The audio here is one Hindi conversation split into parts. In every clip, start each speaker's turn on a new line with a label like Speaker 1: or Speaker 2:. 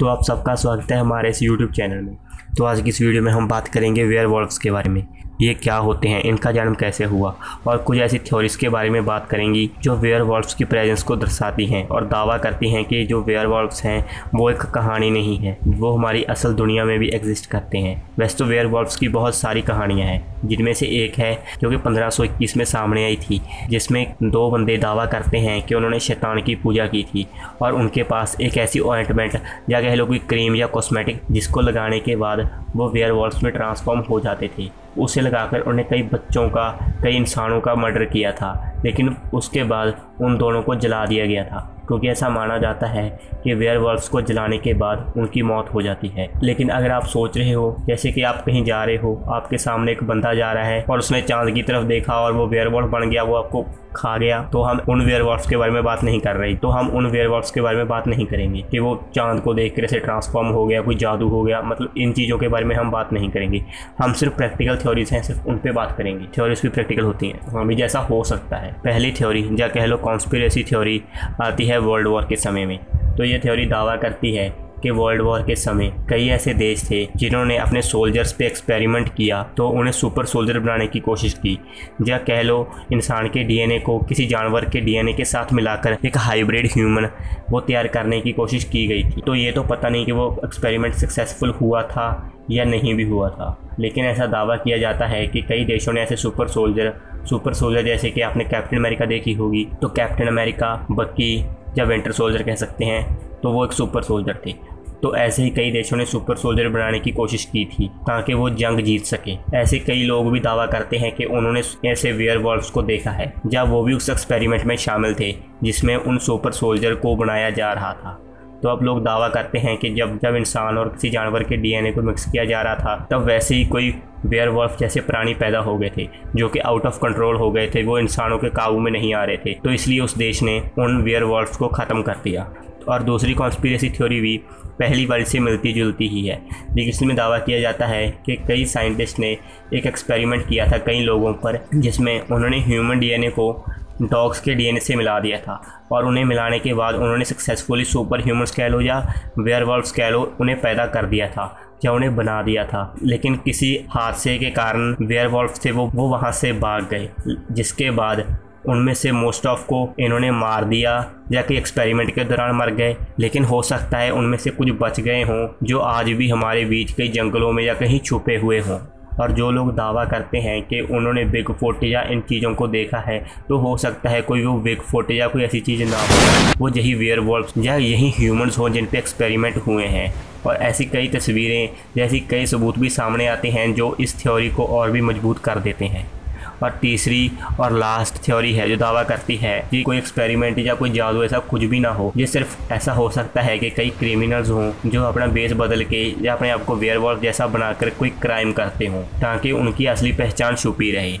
Speaker 1: तो आप सबका स्वागत है हमारे इस यूट्यूब चैनल में। तो आज की इस वीडियो में हम बात करेंगे वेयर के बारे में। ये क्या होते हैं, इनका जन्म कैसे हुआ? और कुछ ऐसी थ्योरीज के बारे में बात करेंगी जो वेयर की प्रेजेंस को दर्शाती हैं और दावा करती हैं कि जो वेयर हैं, वो एक कहानी नहीं है। वो हमारी असल दुनिया में भी एग्जिस्ट करते हैं। वैसे तो वेयर की बहुत सारी कहानियाँ हैं, जिनमें से एक है जो कि पंद्रह में सामने आई थी, जिसमें दो बंदे दावा करते हैं कि उन्होंने शैतान की पूजा की थी और उनके पास एक ऐसी ऑइंटमेंट या कह लो कोई क्रीम या कॉस्मेटिक जिसको लगाने के बाद वो वेयर में ट्रांसफॉर्म हो जाते थे। उसे लगाकर उन्हें कई बच्चों का, कई इंसानों का मर्डर किया था। लेकिन उसके बाद उन दोनों को जला दिया गया था, क्योंकि ऐसा माना जाता है कि वेयर को जलाने के बाद उनकी मौत हो जाती है। लेकिन अगर आप सोच रहे हो, जैसे कि आप कहीं जा रहे हो, आपके सामने एक बंदा जा रहा है और उसने चाँद की तरफ़ देखा और वो वेयर बन गया, वो आपको खा गया तो हम उन वेयर के बारे में बात नहीं कर रही। तो हम उन वेयर के बारे में बात नहीं करेंगे कि वो चाँद को देख कर ऐसे ट्रांसफॉर्म हो गया, कोई जादू हो गया मतलब इन चीज़ों के बारे में हम बात नहीं करेंगे। हम सिर्फ़ प्रैक्टिकल थ्योरीज हैं, सिर्फ़ उन पर बात करेंगे। थ्योरीज भी प्रैक्टिकल होती हैं। हाँ भी जैसा हो सकता है। पहली थ्योरी या कह लो कॉन्स्पिरेसी थ्योरी आती है वर्ल्ड वॉर के समय में। तो ये थ्योरी दावा करती है कि वर्ल्ड वॉर के समय कई ऐसे देश थे जिन्होंने अपने सोल्जर्स पे एक्सपेरिमेंट किया तो उन्हें सुपर सोल्जर बनाने की कोशिश की। या कह लो, इंसान के डीएनए को किसी जानवर के डीएनए के साथ मिलाकर एक हाइब्रिड ह्यूमन वो तैयार करने की कोशिश की गई थी। तो ये तो पता नहीं कि वो एक्सपेरिमेंट सक्सेसफुल हुआ था या नहीं भी हुआ था। लेकिन ऐसा दावा किया जाता है कि कई देशों ने ऐसे सुपर सोल्जर सुपर सोल्जर जैसे कि आपने कैप्टन अमेरिका देखी होगी तो कैप्टन अमेरिका बक्की या विंटर सोल्जर कह सकते हैं तो वो एक सुपर सोल्जर थे। तो ऐसे ही कई देशों ने सुपर सोल्जर बनाने की कोशिश की थी, ताकि वो जंग जीत सके। ऐसे कई लोग भी दावा करते हैं कि उन्होंने ऐसे वेयर को देखा है जब वो भी उस एक्सपेरिमेंट में शामिल थे, जिसमें उन सुपर सोल्जर को बनाया जा रहा था। तो अब लोग दावा करते हैं कि जब जब इंसान और किसी जानवर के डीएनए को मिक्स किया जा रहा था, तब वैसे ही कोई वेयर जैसे प्राणी पैदा हो गए थे, जो कि आउट ऑफ़ कंट्रोल हो गए थे, वो इंसानों के काबू में नहीं आ रहे थे। तो इसलिए उस देश ने उन वेयर को ख़त्म कर दिया। और दूसरी कॉन्स्पिरेसी थ्योरी भी पहली वाली से मिलती जुलती ही है। लेकिन इसमें दावा किया जाता है कि कई साइंटिस्ट ने एक एक्सपेरिमेंट किया था कई लोगों पर, जिसमें उन्होंने ह्यूमन डीएनए को डॉग्स के डीएनए से मिला दिया था और उन्हें मिलाने के बाद उन्होंने सक्सेसफुली सुपर ह्यूमन कह लो या वेयर कह लो, उन्हें पैदा कर दिया था या उन्हें बना दिया था। लेकिन किसी हादसे के कारण वेयर थे वो वो वहाँ से भाग गए, जिसके बाद उनमें से मोस्ट ऑफ़ को इन्होंने मार दिया, या कि एक्सपेरिमेंट के दौरान मर गए। लेकिन हो सकता है उनमें से कुछ बच गए हों, जो आज भी हमारे बीच कई जंगलों में या कहीं छुपे हुए हों। और जो लोग दावा करते हैं कि उन्होंने बिग फोट या इन चीज़ों को देखा है तो हो सकता है कोई वो बिग फोट या कोई ऐसी चीज़ ना हो। वो यही वेयर या यही ह्यूमंस हों जिन पे एक्सपेरिमेंट हुए हैं। और ऐसी कई तस्वीरें, जैसी कई सबूत भी सामने आते हैं, जो इस थ्योरी को और भी मज़बूत कर देते हैं। और तीसरी और लास्ट थ्योरी है जो दावा करती है कि कोई एक्सपेरिमेंट या कोई जादू ऐसा कुछ भी ना हो, ये सिर्फ़ ऐसा हो सकता है कि कई क्रिमिनल्स हों जो अपना बेस बदल के या अपने आप को वेयर जैसा बनाकर कोई क्राइम करते हों, ताकि उनकी असली पहचान छुपी रहे।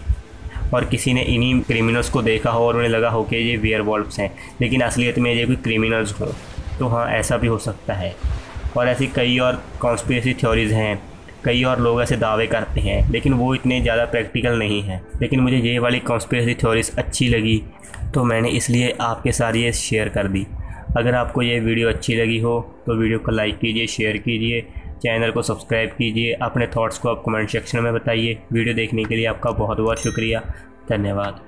Speaker 1: और किसी ने इन्हीं क्रिमिनल्स को देखा हो और उन्हें लगा हो कि ये वेयर हैं, लेकिन असलियत में ये कोई क्रिमिनल्स हों। तो हाँ ऐसा भी हो सकता है। और ऐसी कई और कॉन्स्पिरसी थ्योरीज़ हैं। कई और लोग ऐसे दावे करते हैं, लेकिन वो इतने ज़्यादा प्रैक्टिकल नहीं हैं। लेकिन मुझे ये वाली कॉन्स्परेसी थ्योरीज अच्छी लगी तो मैंने इसलिए आपके साथ ये शेयर कर दी। अगर आपको ये वीडियो अच्छी लगी हो तो वीडियो को लाइक कीजिए शेयर कीजिए चैनल को सब्सक्राइब कीजिए, अपने थॉट्स को आप कमेंट सेक्शन में बताइए। वीडियो देखने के लिए आपका बहुत बहुत शुक्रिया। धन्यवाद।